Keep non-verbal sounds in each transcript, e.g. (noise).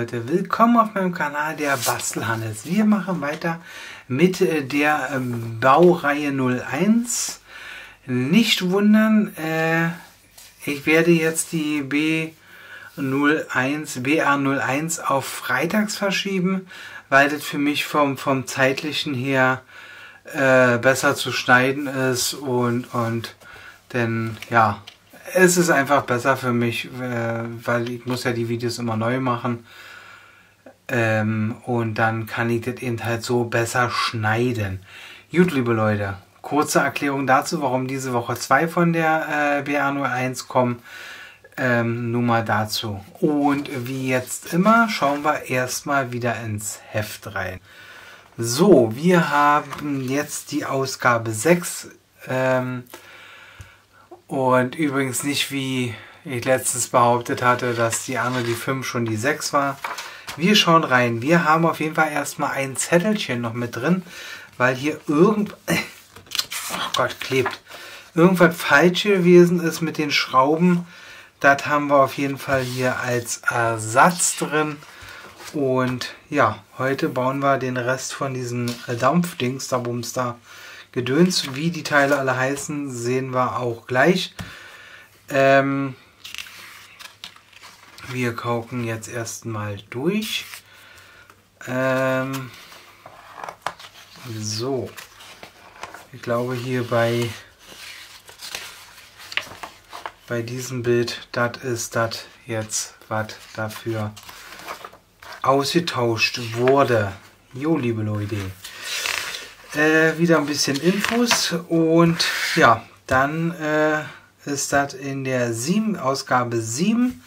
Leute. Willkommen auf meinem Kanal der Bastelhandels. Wir machen weiter mit äh, der ähm, Baureihe 01. Nicht wundern, äh, ich werde jetzt die B01, BA01 auf freitags verschieben, weil das für mich vom, vom zeitlichen her äh, besser zu schneiden ist und, und denn ja, es ist einfach besser für mich, äh, weil ich muss ja die Videos immer neu machen. Ähm, und dann kann ich das eben halt so besser schneiden. Gut, liebe Leute, kurze Erklärung dazu, warum diese Woche zwei von der äh, BA01 kommen. Ähm, nur mal dazu. Und wie jetzt immer, schauen wir erstmal wieder ins Heft rein. So, wir haben jetzt die Ausgabe 6. Ähm, und übrigens nicht wie ich letztens behauptet hatte, dass die andere die 5 schon die 6 war. Wir schauen rein. Wir haben auf jeden Fall erstmal ein Zettelchen noch mit drin, weil hier irgend... (coughs) Oh Gott, klebt. Irgendwas falsch gewesen ist mit den Schrauben. Das haben wir auf jeden Fall hier als Ersatz drin. Und ja, heute bauen wir den Rest von diesen Dampfdings, da da Gedöns. Wie die Teile alle heißen, sehen wir auch gleich. Ähm, wir kauken jetzt erstmal durch. Ähm, so. Ich glaube hier bei, bei diesem Bild, das ist das jetzt, was dafür ausgetauscht wurde. Jo, liebe Leute äh, wieder ein bisschen Infos und ja, dann äh, ist das in der 7, Ausgabe 7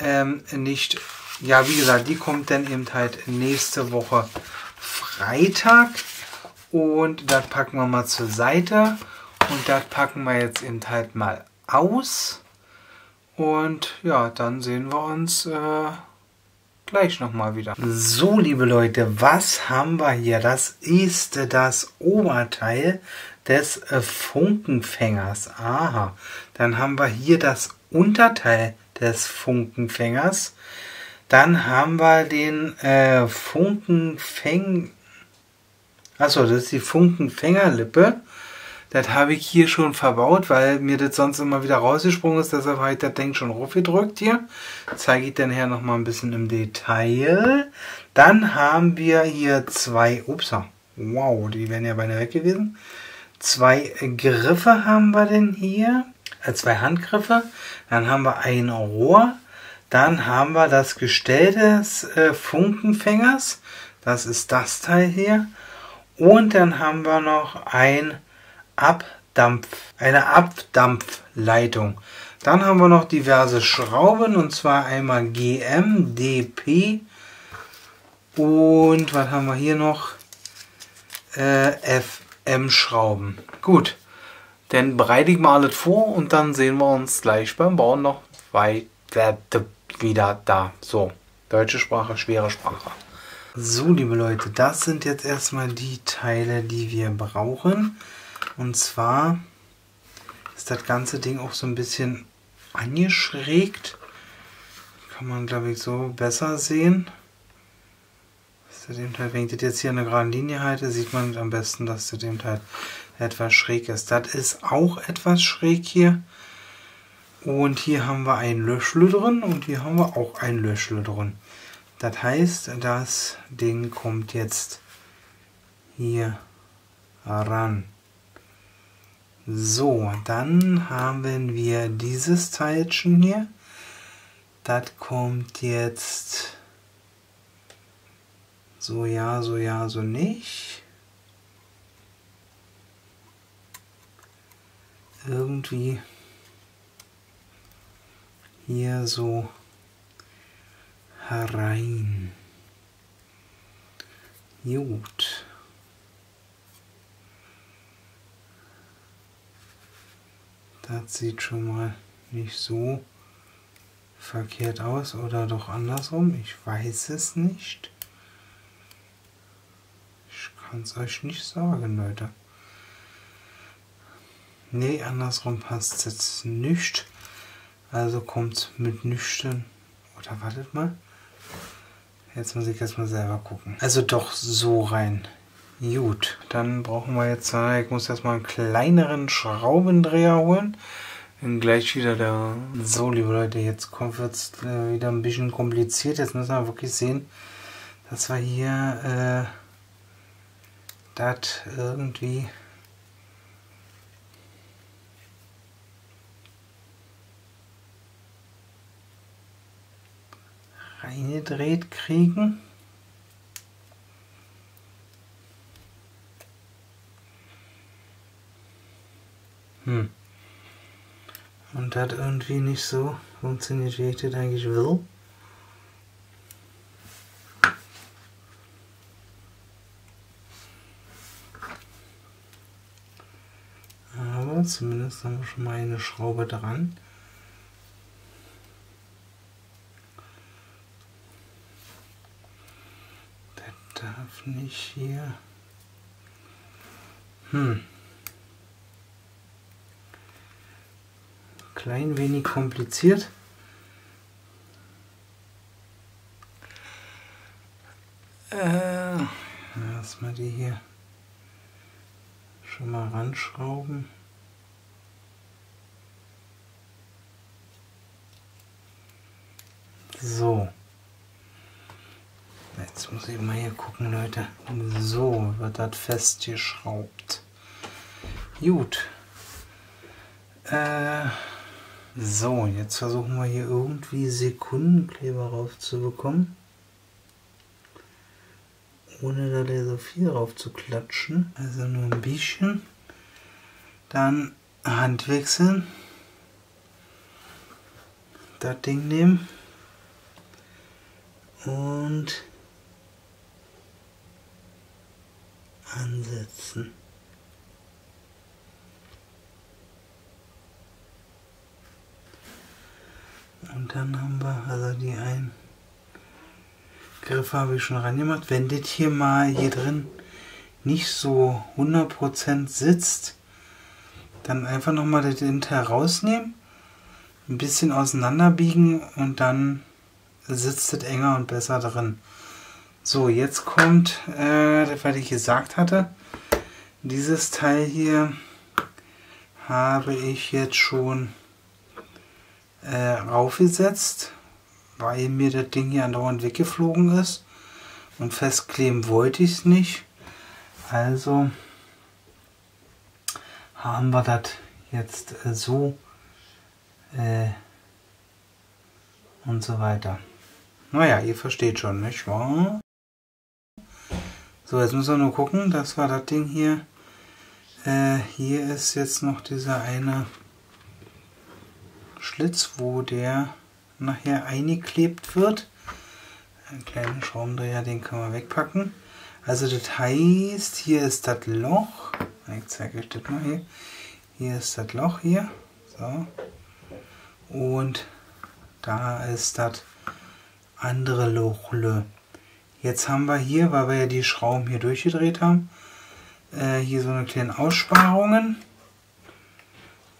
ähm, nicht, ja wie gesagt, die kommt dann eben halt nächste Woche Freitag und das packen wir mal zur Seite und das packen wir jetzt eben halt mal aus und ja, dann sehen wir uns äh, gleich nochmal wieder. So, liebe Leute, was haben wir hier? Das ist das Oberteil des äh, Funkenfängers. Aha, dann haben wir hier das Unterteil des Funkenfängers. Dann haben wir den äh, Funkenfäng... Achso, das ist die Funkenfängerlippe. Das habe ich hier schon verbaut, weil mir das sonst immer wieder rausgesprungen ist. Deshalb habe ich das Ding schon gedrückt hier. Zeige ich dann her nochmal ein bisschen im Detail. Dann haben wir hier zwei, ups, wow, die wären ja beinahe weg gewesen. Zwei Griffe haben wir denn hier, zwei Handgriffe. Dann haben wir ein Rohr. Dann haben wir das Gestell des äh, Funkenfängers. Das ist das Teil hier. Und dann haben wir noch ein Abdampf, eine Abdampfleitung. Dann haben wir noch diverse Schrauben und zwar einmal GM, DP und was haben wir hier noch? Äh, FM Schrauben. Gut, dann bereite ich mal alles vor und dann sehen wir uns gleich beim Bauen noch weiter wieder da. So, deutsche Sprache, schwere Sprache. So, liebe Leute, das sind jetzt erstmal die Teile, die wir brauchen. Und zwar ist das ganze Ding auch so ein bisschen angeschrägt. Kann man, glaube ich, so besser sehen. wenn ich das jetzt hier in einer geraden Linie halte, sieht man am besten, dass das eben halt etwas schräg ist. Das ist auch etwas schräg hier. Und hier haben wir ein Löschle drin und hier haben wir auch ein Löschle drin. Das heißt, das Ding kommt jetzt hier ran. So, dann haben wir dieses Teilchen hier. Das kommt jetzt so ja, so ja, so nicht. Irgendwie hier so herein. Gut. Das sieht schon mal nicht so verkehrt aus oder doch andersrum. Ich weiß es nicht. Ich kann es euch nicht sagen, Leute. Nee, andersrum passt es jetzt nicht. Also kommt mit nüchtern. Oder wartet mal. Jetzt muss ich erstmal selber gucken. Also doch so rein. Gut, dann brauchen wir jetzt, äh, ich muss erstmal einen kleineren Schraubendreher holen. Dann gleich wieder da. So, liebe Leute, jetzt wird es äh, wieder ein bisschen kompliziert. Jetzt müssen wir wirklich sehen, dass wir hier äh, das irgendwie reingedreht kriegen. Hm. Und das irgendwie nicht so funktioniert, wie ich das eigentlich will. Aber zumindest haben wir schon mal eine Schraube dran. Das darf nicht hier. Hm. klein wenig kompliziert. Äh, erstmal die hier schon mal ranschrauben. So. Jetzt muss ich mal hier gucken, Leute. So wird das festgeschraubt. Gut. Äh, so, jetzt versuchen wir hier irgendwie Sekundenkleber raufzubekommen. Ohne da so viel drauf zu klatschen. Also nur ein bisschen. Dann Hand wechseln. Das Ding nehmen. Und ansetzen. Und dann haben wir also die Eingriffe habe ich schon reingemacht. Wenn das hier mal hier drin nicht so 100% sitzt, dann einfach nochmal das Inter rausnehmen, ein bisschen auseinanderbiegen und dann sitzt es enger und besser drin. So, jetzt kommt, äh, was ich gesagt hatte. Dieses Teil hier habe ich jetzt schon äh, raufgesetzt, weil mir das Ding hier andauernd weggeflogen ist. Und festkleben wollte ich es nicht. Also haben wir das jetzt äh, so äh, und so weiter. Naja, ihr versteht schon, nicht wahr? So, jetzt müssen wir nur gucken, dass wir das Ding hier, äh, hier ist jetzt noch dieser eine Schlitz, wo der nachher eingeklebt wird. Ein kleiner Schraubendreher, den kann man wegpacken. Also das heißt, hier ist das Loch. Ich zeige euch das mal hier. Hier ist das Loch hier. So. Und da ist das andere Loch. Jetzt haben wir hier, weil wir ja die Schrauben hier durchgedreht haben, äh, hier so eine kleine Aussparungen.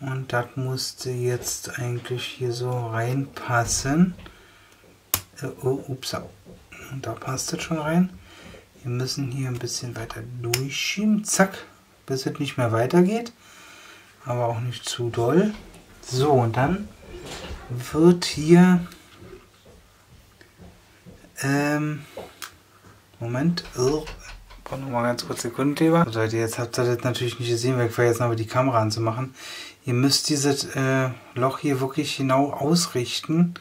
Und das musste jetzt eigentlich hier so reinpassen. Äh, oh, ups. Da passt es schon rein. Wir müssen hier ein bisschen weiter durchschieben. Zack. Bis es nicht mehr weitergeht. Aber auch nicht zu doll. So, und dann wird hier... Ähm, Moment. Oh, brauche nochmal ganz kurz Sekundenkleber. So, Leute, jetzt habt ihr das natürlich nicht gesehen, weil ich war jetzt noch die Kamera anzumachen. Ihr müsst dieses äh, Loch hier wirklich genau ausrichten.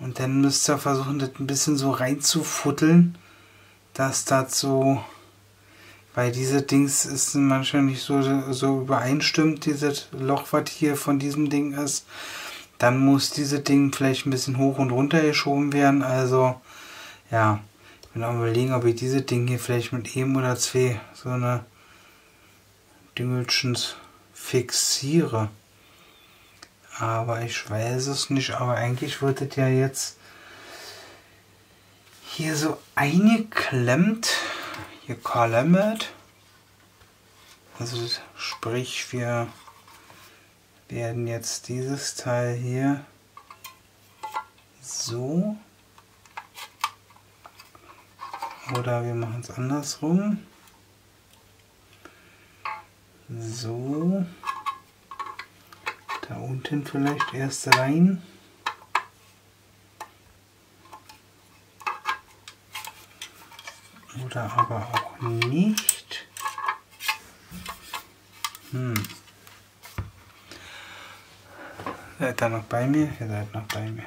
Und dann müsst ihr versuchen, das ein bisschen so reinzufutteln, dass das so, weil diese Dings ist manchmal nicht so, so übereinstimmt, dieses Loch, was hier von diesem Ding ist. Dann muss dieses Ding vielleicht ein bisschen hoch und runter geschoben werden. Also, ja, bin am überlegen, ob ich dieses Ding hier vielleicht mit einem oder zwei so eine Düngelchens fixiere. Aber ich weiß es nicht. Aber eigentlich wird es ja jetzt hier so eingeklemmt, geklemmt. Also sprich, wir werden jetzt dieses Teil hier so Oder wir machen es andersrum. So. Da unten vielleicht erst rein. Oder aber auch nicht. Hm. Seid ihr noch bei mir? Ihr seid noch bei mir.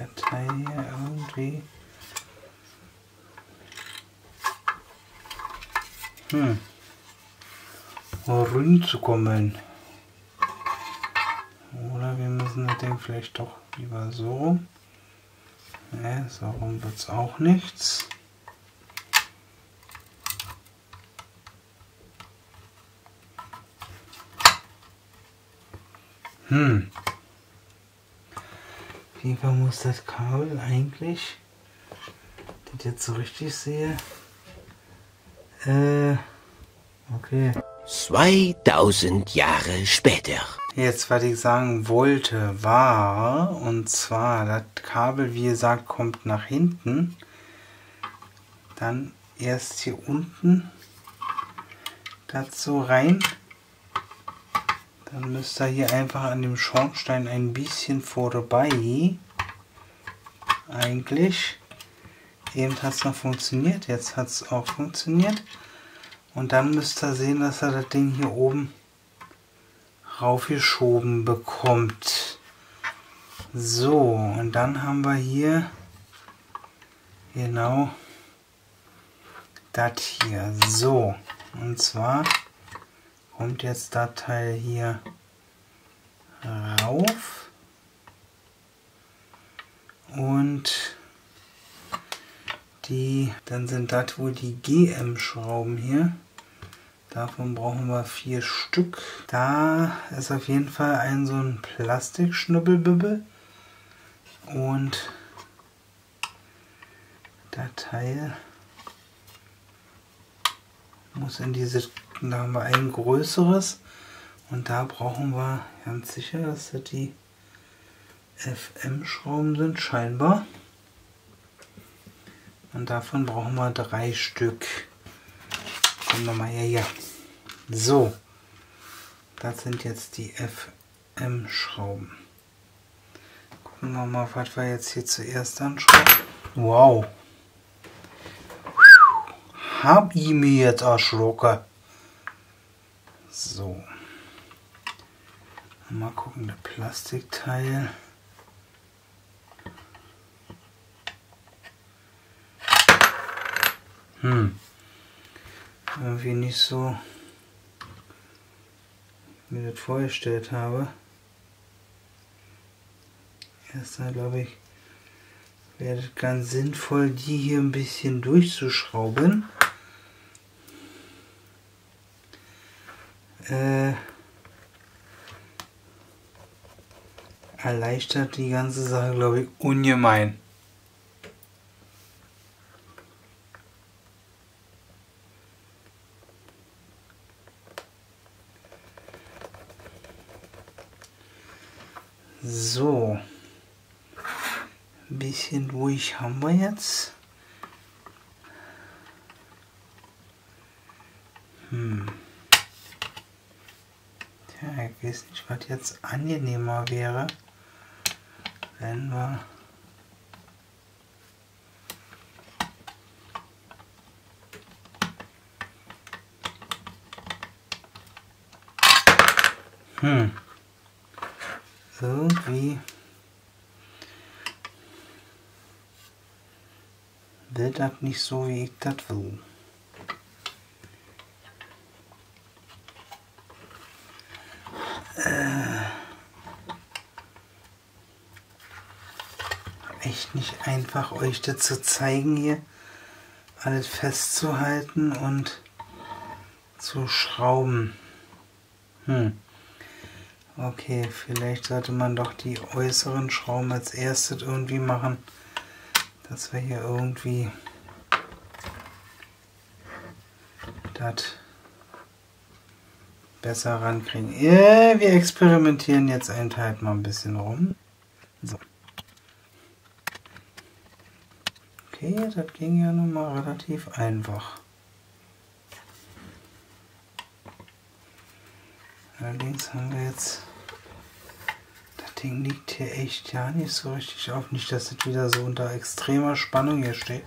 Datei hier irgendwie. Hm. Reinzukommen. Oder wir müssen das Ding vielleicht doch lieber so. Ne, so rum wird es auch nichts. Hm. Wie muss das Kabel eigentlich, das jetzt so richtig sehe? Äh, okay. 2000 Jahre später. Jetzt, was ich sagen wollte, war, und zwar, das Kabel, wie gesagt, kommt nach hinten. Dann erst hier unten dazu rein. Dann müsst ihr hier einfach an dem Schornstein ein bisschen vorbei. Eigentlich. Eben hat es noch funktioniert, jetzt hat es auch funktioniert. Und dann müsst ihr sehen, dass er das Ding hier oben raufgeschoben bekommt. So, und dann haben wir hier genau das hier. So, und zwar kommt jetzt das Teil hier rauf und die, dann sind das wohl die GM-Schrauben hier. Davon brauchen wir vier Stück. Da ist auf jeden Fall ein so ein Plastikschnubbelbübbel. Und das Teil muss in diese da haben wir ein größeres und da brauchen wir ganz sicher, dass das die FM-Schrauben sind, scheinbar. Und davon brauchen wir drei Stück. Kommen wir mal her. So, das sind jetzt die FM-Schrauben. Gucken wir mal, was wir jetzt hier zuerst anschrauben. Wow. Hab ich mir jetzt erschrocken. So. Mal gucken, der Plastikteil. Hm. Irgendwie nicht so, wie ich das vorgestellt habe. Erstmal glaube ich, wäre es ganz sinnvoll, die hier ein bisschen durchzuschrauben. Äh, erleichtert die ganze Sache, glaube ich, ungemein. So, ein bisschen ruhig haben wir jetzt. Hm. Ja, ich weiß nicht, was jetzt angenehmer wäre, wenn wir Hm. Irgendwie wird das nicht so, wie ich das will. echt nicht einfach, euch das zu zeigen hier. Alles festzuhalten und zu schrauben. Hm. Okay, vielleicht sollte man doch die äußeren Schrauben als erstes irgendwie machen, dass wir hier irgendwie das besser rankriegen. Ja, wir experimentieren jetzt einen Teil mal ein bisschen rum. So. Okay, das ging ja nun mal relativ einfach. Allerdings haben wir jetzt... Das Ding liegt hier echt ja nicht so richtig auf. Nicht, dass es wieder so unter extremer Spannung hier steht.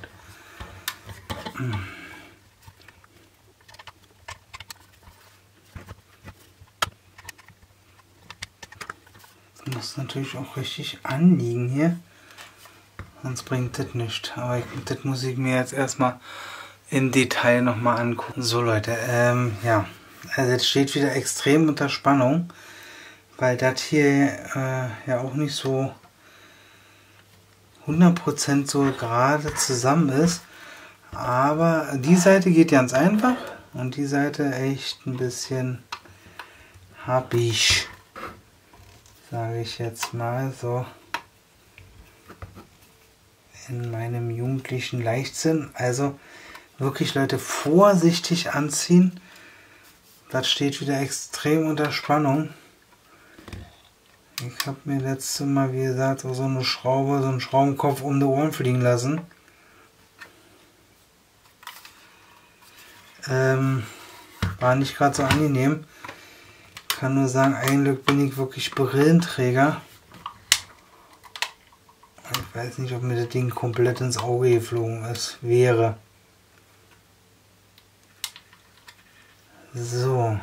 Das muss natürlich auch richtig anliegen hier. Sonst bringt das nichts. Aber ich, das muss ich mir jetzt erstmal im Detail nochmal angucken. So Leute, ähm, ja. Also jetzt steht wieder extrem unter Spannung, weil das hier äh, ja auch nicht so 100% so gerade zusammen ist. Aber die Seite geht ganz einfach und die Seite echt ein bisschen happig, sage ich jetzt mal so in meinem jugendlichen Leichtsinn. Also wirklich Leute vorsichtig anziehen das steht wieder extrem unter Spannung. Ich habe mir letztes Mal, wie gesagt, so eine Schraube, so einen Schraubenkopf um die Ohren fliegen lassen. Ähm, war nicht gerade so angenehm. Kann nur sagen, eigentlich bin ich wirklich Brillenträger. Ich weiß nicht, ob mir das Ding komplett ins Auge geflogen ist. Wäre. So.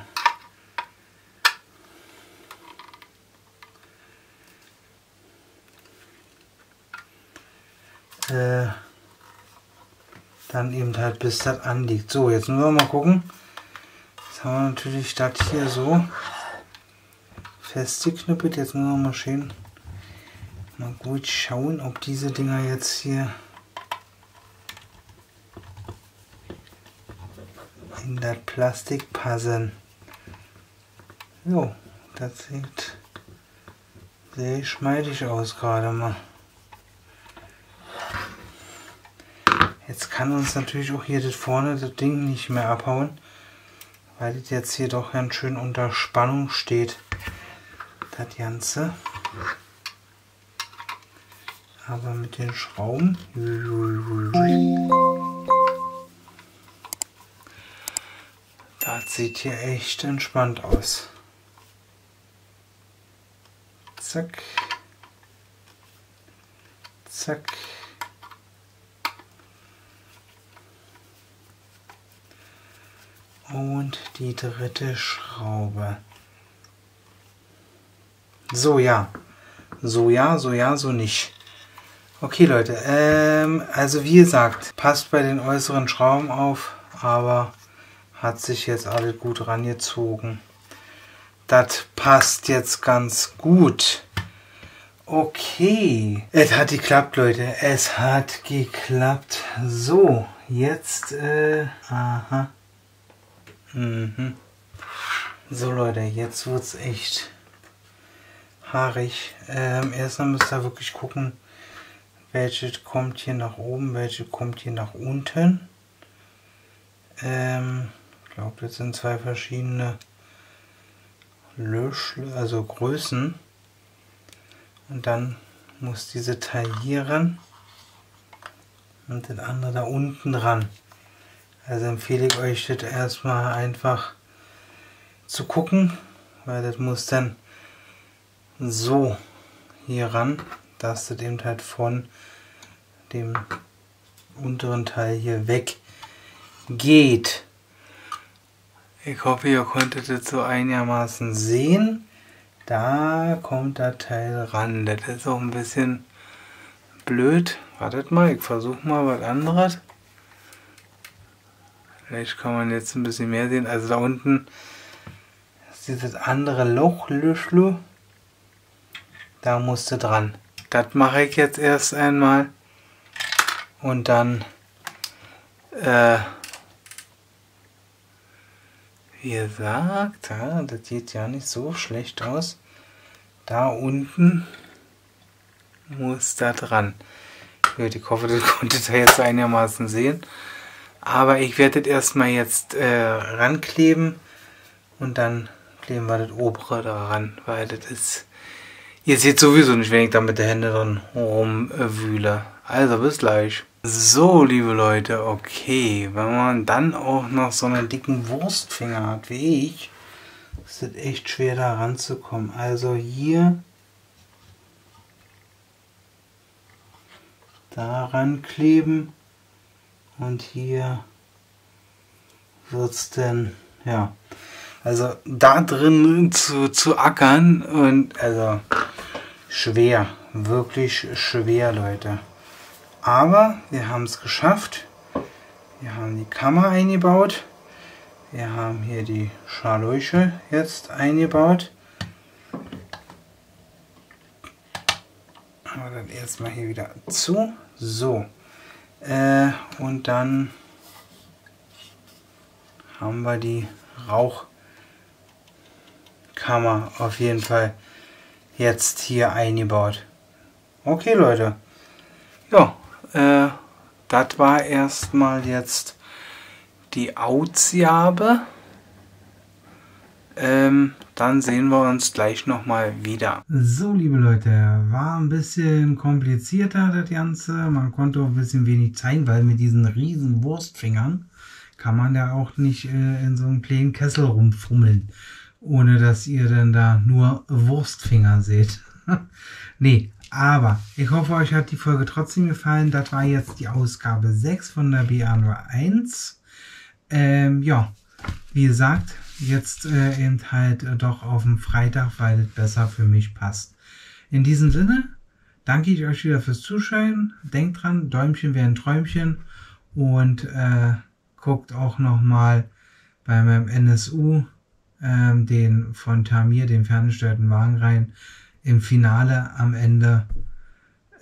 Äh, dann eben halt bis das anliegt. So, jetzt müssen wir mal gucken. Jetzt haben wir natürlich das hier so festgeknüppelt. Jetzt müssen wir mal schön mal gut schauen, ob diese Dinger jetzt hier in das Plastik passen. So, das sieht sehr geschmeidig aus gerade mal. Jetzt kann uns natürlich auch hier das vorne das Ding nicht mehr abhauen, weil das jetzt hier doch ganz schön unter Spannung steht. Das Ganze. Aber mit den Schrauben. Das sieht hier echt entspannt aus. Zack. Zack. Und die dritte Schraube. So ja. So ja, so ja, so nicht. Okay Leute, ähm, also wie gesagt, passt bei den äußeren Schrauben auf, aber hat sich jetzt alle gut rangezogen. Das passt jetzt ganz gut. Okay. Es hat geklappt, Leute. Es hat geklappt. So, jetzt, äh, aha. Mhm. So, Leute, jetzt wird es echt haarig. Ähm, erstmal müsst ihr wirklich gucken, welche kommt hier nach oben, welche kommt hier nach unten. Ähm, ich glaube, das sind zwei verschiedene Lösch, also Größen. Und dann muss diese ran und das andere da unten dran. Also empfehle ich euch das erstmal einfach zu gucken, weil das muss dann so hier ran, dass das eben halt von dem unteren Teil hier weg geht. Ich hoffe, ihr konntet es so einigermaßen sehen. Da kommt der Teil ran. Das ist auch ein bisschen blöd. Wartet mal, ich versuche mal was anderes. Vielleicht kann man jetzt ein bisschen mehr sehen. Also da unten ist dieses andere Loch, Lüschlu. Da musste dran. Das mache ich jetzt erst einmal. Und dann äh, wie gesagt, ja, das sieht ja nicht so schlecht aus. Da unten muss da dran. Gut, ich hoffe, das (laughs) konntet ihr jetzt einigermaßen sehen. Aber ich werde das erstmal jetzt äh, rankleben und dann kleben wir das obere daran, weil das ist. Ihr seht sowieso nicht, wenn ich da mit den Händen drin rumwühle. Also bis gleich. So, liebe Leute, okay, wenn man dann auch noch so einen dicken Wurstfinger hat wie ich, ist es echt schwer da ranzukommen. Also hier daran kleben und hier wird es dann, ja, also da drin zu, zu ackern und also schwer, wirklich schwer, Leute. Aber wir haben es geschafft. Wir haben die Kammer eingebaut. Wir haben hier die Scharleuche jetzt eingebaut. Aber dann erstmal hier wieder zu. So. Äh, und dann haben wir die Rauchkammer auf jeden Fall jetzt hier eingebaut. Okay, Leute. Ja, äh, das war erstmal jetzt die Ausgabe. Ähm, dann sehen wir uns gleich nochmal wieder. So, liebe Leute, war ein bisschen komplizierter das Ganze. Man konnte auch ein bisschen wenig zeigen, weil mit diesen riesen Wurstfingern kann man ja auch nicht äh, in so einem kleinen Kessel rumfummeln, ohne dass ihr dann da nur Wurstfinger seht. (laughs) nee, aber ich hoffe, euch hat die Folge trotzdem gefallen. Das war jetzt die Ausgabe 6 von der BA01. Ähm, ja, wie gesagt, jetzt äh, eben halt äh, doch auf dem Freitag, weil es besser für mich passt. In diesem Sinne danke ich euch wieder fürs Zuschauen. Denkt dran, Däumchen wäre ein Träumchen. Und äh, guckt auch nochmal bei meinem NSU ähm, den von Tamir, den ferngesteuerten Wagen rein im Finale am Ende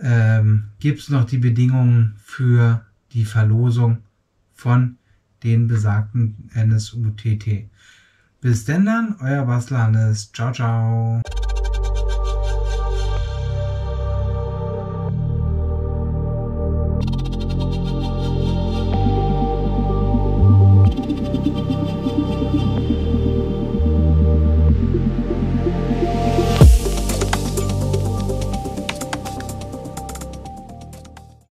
ähm, gibt noch die Bedingungen für die Verlosung von den besagten NSUTT. Bis denn dann, euer Basler Hannes. Ciao, ciao.